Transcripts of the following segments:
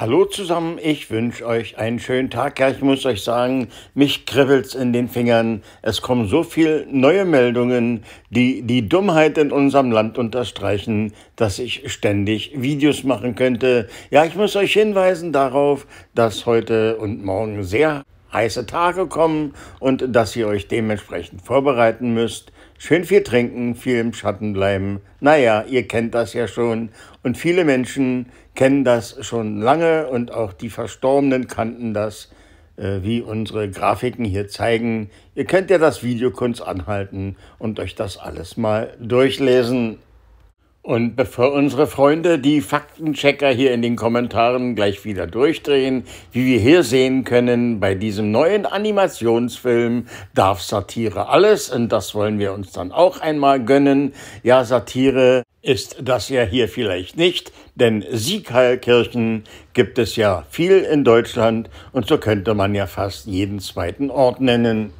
Hallo zusammen, ich wünsche euch einen schönen Tag. Ja, ich muss euch sagen, mich kribbelt's in den Fingern. Es kommen so viele neue Meldungen, die die Dummheit in unserem Land unterstreichen, dass ich ständig Videos machen könnte. Ja, ich muss euch hinweisen darauf, dass heute und morgen sehr heiße Tage kommen und dass ihr euch dementsprechend vorbereiten müsst. Schön viel trinken, viel im Schatten bleiben. Naja, ihr kennt das ja schon. Und viele Menschen kennen das schon lange und auch die Verstorbenen kannten das, äh, wie unsere Grafiken hier zeigen. Ihr könnt ja das Video kurz anhalten und euch das alles mal durchlesen. Und bevor unsere Freunde, die Faktenchecker hier in den Kommentaren gleich wieder durchdrehen, wie wir hier sehen können, bei diesem neuen Animationsfilm darf Satire alles und das wollen wir uns dann auch einmal gönnen. Ja, Satire ist das ja hier vielleicht nicht, denn Siegheilkirchen gibt es ja viel in Deutschland und so könnte man ja fast jeden zweiten Ort nennen.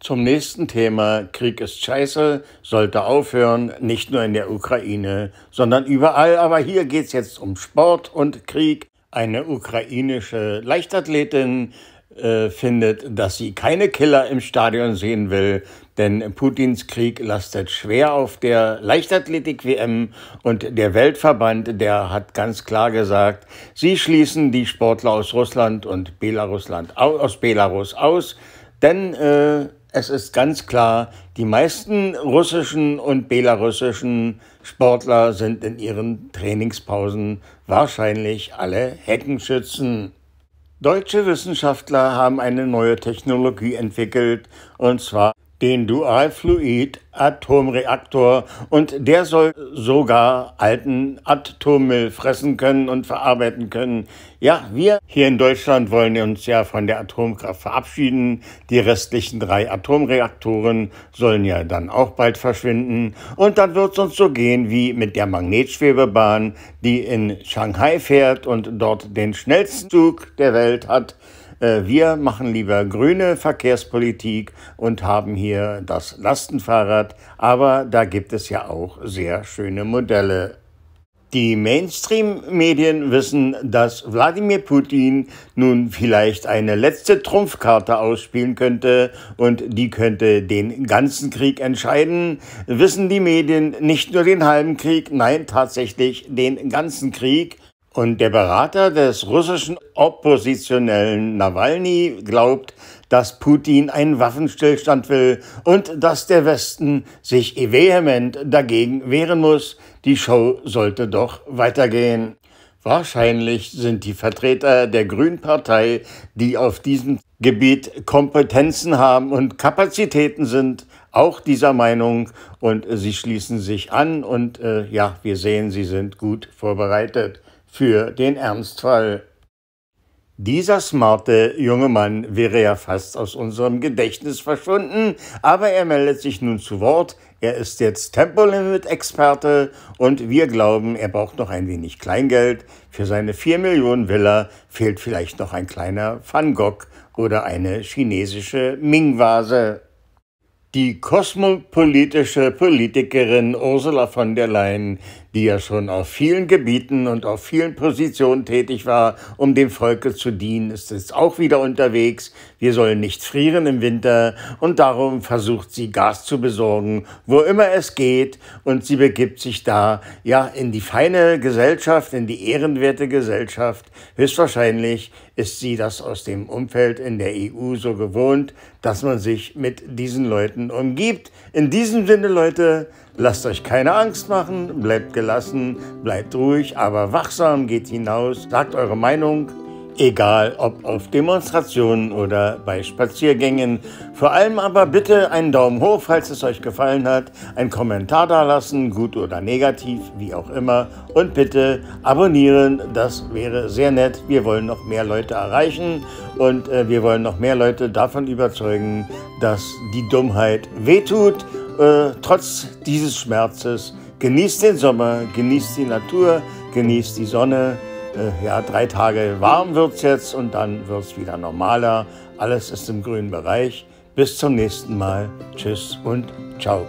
Zum nächsten Thema. Krieg ist scheiße, sollte aufhören, nicht nur in der Ukraine, sondern überall. Aber hier geht's jetzt um Sport und Krieg. Eine ukrainische Leichtathletin äh, findet, dass sie keine Killer im Stadion sehen will, denn Putins Krieg lastet schwer auf der Leichtathletik-WM und der Weltverband, der hat ganz klar gesagt, sie schließen die Sportler aus Russland und Belarusland aus Belarus aus, denn äh, es ist ganz klar, die meisten russischen und belarussischen Sportler sind in ihren Trainingspausen wahrscheinlich alle Heckenschützen. Deutsche Wissenschaftler haben eine neue Technologie entwickelt, und zwar den Dualfluid-Atomreaktor und der soll sogar alten Atommüll fressen können und verarbeiten können. Ja, wir hier in Deutschland wollen uns ja von der Atomkraft verabschieden. Die restlichen drei Atomreaktoren sollen ja dann auch bald verschwinden. Und dann wird es uns so gehen wie mit der Magnetschwebebahn, die in Shanghai fährt und dort den schnellsten Zug der Welt hat. Äh, wir machen lieber grüne Verkehrspolitik und haben hier das Lastenfahrrad, aber da gibt es ja auch sehr schöne Modelle. Die Mainstream-Medien wissen, dass Wladimir Putin nun vielleicht eine letzte Trumpfkarte ausspielen könnte und die könnte den ganzen Krieg entscheiden. Wissen die Medien nicht nur den halben Krieg, nein, tatsächlich den ganzen Krieg. Und der Berater des russischen Oppositionellen Nawalny glaubt, dass Putin einen Waffenstillstand will und dass der Westen sich vehement dagegen wehren muss. Die Show sollte doch weitergehen. Wahrscheinlich sind die Vertreter der Grünen Partei, die auf diesem Gebiet Kompetenzen haben und Kapazitäten sind, auch dieser Meinung und sie schließen sich an und äh, ja, wir sehen, sie sind gut vorbereitet für den Ernstfall. Dieser smarte junge Mann wäre ja fast aus unserem Gedächtnis verschwunden, aber er meldet sich nun zu Wort. Er ist jetzt Tempolimit-Experte und wir glauben, er braucht noch ein wenig Kleingeld. Für seine 4 Millionen Villa fehlt vielleicht noch ein kleiner Van Gogh oder eine chinesische Ming-Vase. Die kosmopolitische Politikerin Ursula von der Leyen, die ja schon auf vielen Gebieten und auf vielen Positionen tätig war, um dem Volke zu dienen, ist jetzt auch wieder unterwegs. Wir sollen nicht frieren im Winter und darum versucht sie Gas zu besorgen, wo immer es geht und sie begibt sich da ja in die feine Gesellschaft, in die ehrenwerte Gesellschaft. Höchstwahrscheinlich ist sie das aus dem Umfeld in der EU so gewohnt, dass man sich mit diesen Leuten umgibt. In diesem Sinne, Leute, lasst euch keine Angst machen, bleibt gelassen, bleibt ruhig, aber wachsam, geht hinaus, sagt eure Meinung, egal ob auf Demonstrationen oder bei Spaziergängen. Vor allem aber bitte einen Daumen hoch, falls es euch gefallen hat, einen Kommentar da lassen, gut oder negativ, wie auch immer. Und bitte abonnieren, das wäre sehr nett. Wir wollen noch mehr Leute erreichen und äh, wir wollen noch mehr Leute davon überzeugen, dass die Dummheit wehtut, äh, trotz dieses Schmerzes. Genießt den Sommer, genießt die Natur, genießt die Sonne. Äh, ja, drei Tage warm wird es jetzt und dann wird es wieder normaler. Alles ist im grünen Bereich. Bis zum nächsten Mal. Tschüss und ciao.